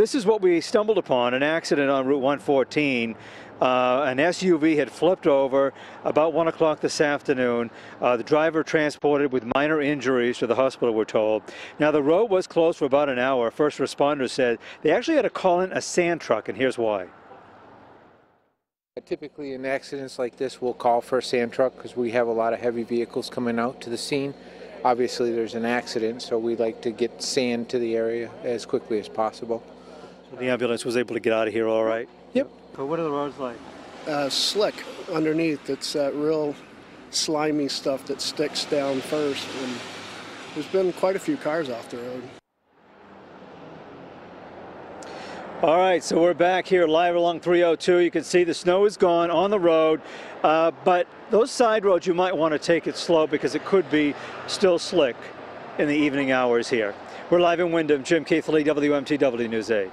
This is what we stumbled upon, an accident on Route 114. Uh, an SUV had flipped over about 1 o'clock this afternoon. Uh, the driver transported with minor injuries to the hospital, we're told. Now, the road was closed for about an hour. First responders said they actually had to call in a sand truck, and here's why. Typically, in accidents like this, we'll call for a sand truck because we have a lot of heavy vehicles coming out to the scene. Obviously, there's an accident, so we'd like to get sand to the area as quickly as possible. The ambulance was able to get out of here all right. Yep. So, what are the roads like? uh, slick underneath. It's that real slimy stuff that sticks down first. And there's been quite a few cars off the road. All right, so we're back here live along 302. You can see the snow is gone on the road, uh, but those side roads you might want to take it slow because it could be still slick in the evening hours here. We're live in Windham. Jim Keithley, WMTW News 8.